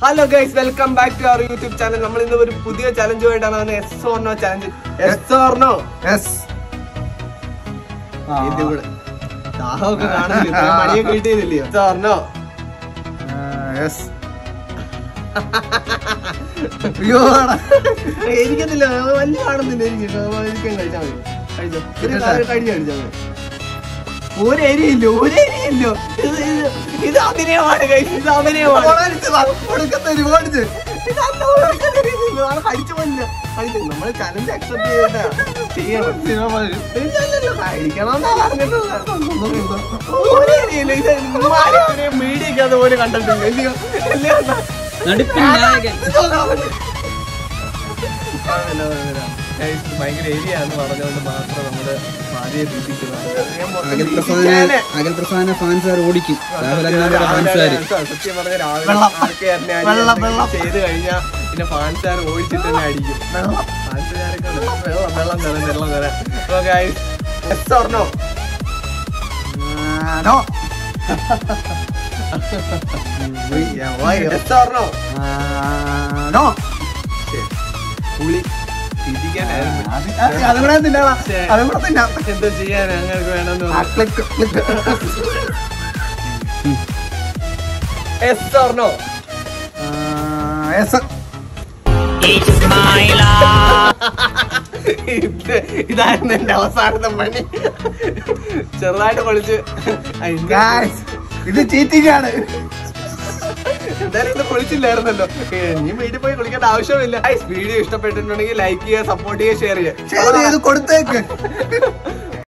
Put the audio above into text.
Hello guys welcome back to our YouTube channel നമ്മൾ ഇന്ന് ഒരു പുതിയ ചലഞ്ചുമായിട്ടാണ് വന്നത് yes or no challenge yes or no ദാഹമൊക്കെ കാണുന്നില്ല? മണിയൊക്കെ കിട്ടിയതില്ലയോ എസ് ഓർണോ യെസ് അയ്യോ എനിക്കത്തില്ല വലിയ കാണുന്നില്ല എനിക്ക് കഴിച്ചാൽ മതി. കഴിച്ചോ. കഴിഞ്ഞ് കഴിച്ചാൽ മതി. ഒരു എരിയില്ല ഒരു എരിയില്ല. ഇത് അഭിനയമാണ്. ഇത് അഭിനയമാണ്. ഒരുപാട് നമ്മൾ ചലഞ്ച് അക്സെപ്റ്റ് ചെയ്തിട്ടാ ചെയ്യണം ഇമ്മാതിരി ഒരു മീഡിയക്ക് അതുപോലെ കണ്ടിട്ടുണ്ട് ഇല്ലയോ നായകൻ. ഭയങ്കര ഏരിയാന്ന് പറഞ്ഞുകൊണ്ട് മാത്രം നമ്മൾ പ്രസാദ് ഇരിക്കാനെ. അഖിൽ പ്രസാദിനെ ഫാൻസുകാർ ഓടിക്കും? സത്യം പറഞ്ഞ രാവിലെ. ചെയ്ത് കഴിഞ്ഞാൽ പിന്നെ ഫാൻസാർ ഓടിച്ചിട്ട് തന്നെ അടിക്കും. ഫാൻസുകാരൊക്കെ വെള്ളം വെള്ളം തരാം വെള്ളം തരാം. or no? No Yes or no? No പുളി. എന്തോ ചെയ്യാൻ അങ്ങനെ വേണമെന്ന് ഇതായിരുന്നു എന്റെ അവസാനത്തെ പണി. ചെറുതായിട്ട് പൊളിച്ച്. ഇത് ചീറ്റിംഗ് ആണ്. എന്തായാലും ഇന്ന് പൊളിച്ചില്ലായിരുന്നല്ലോ ഏ, നീ വീട്ടിൽ പോയി കുളിക്കേണ്ട ആവശ്യമില്ല. വീഡിയോ ഇഷ്ടപ്പെട്ടിട്ടുണ്ടെങ്കിൽ ലൈക്ക് ചെയ്യുക സപ്പോർട്ട് ചെയ്യുക ഷെയർ ചെയ്യുക. കൊടുത്തേക്ക്.